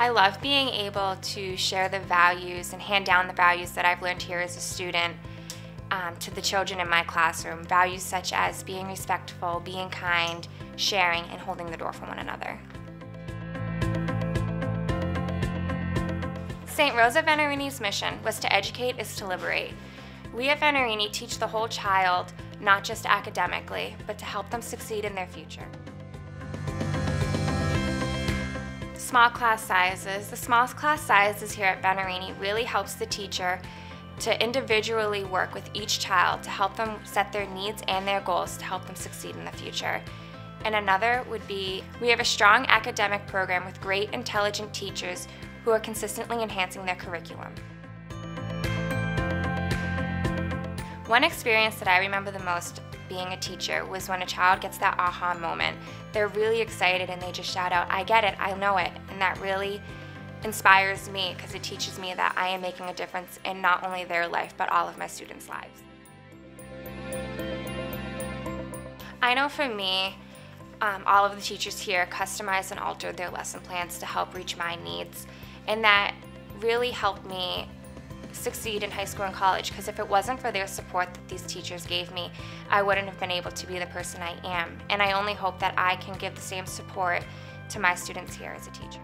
I love being able to share the values and hand down the values that I've learned here as a student um, to the children in my classroom. Values such as being respectful, being kind, sharing, and holding the door for one another. St. Rosa Venerini's mission was to educate is to liberate. We at Venerini teach the whole child, not just academically, but to help them succeed in their future. Small class sizes. The small class sizes here at Venerini really helps the teacher to individually work with each child to help them set their needs and their goals to help them succeed in the future. And another would be we have a strong academic program with great intelligent teachers who are consistently enhancing their curriculum. One experience that I remember the most being a teacher was when a child gets that aha moment. They're really excited and they just shout out, I get it, I know it. And that really inspires me because it teaches me that I am making a difference in not only their life, but all of my students' lives. I know for me, um, all of the teachers here customized and altered their lesson plans to help reach my needs and that really helped me succeed in high school and college because if it wasn't for their support that these teachers gave me, I wouldn't have been able to be the person I am. And I only hope that I can give the same support to my students here as a teacher.